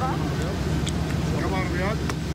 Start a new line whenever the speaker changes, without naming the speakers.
burada. Come on, Riyad.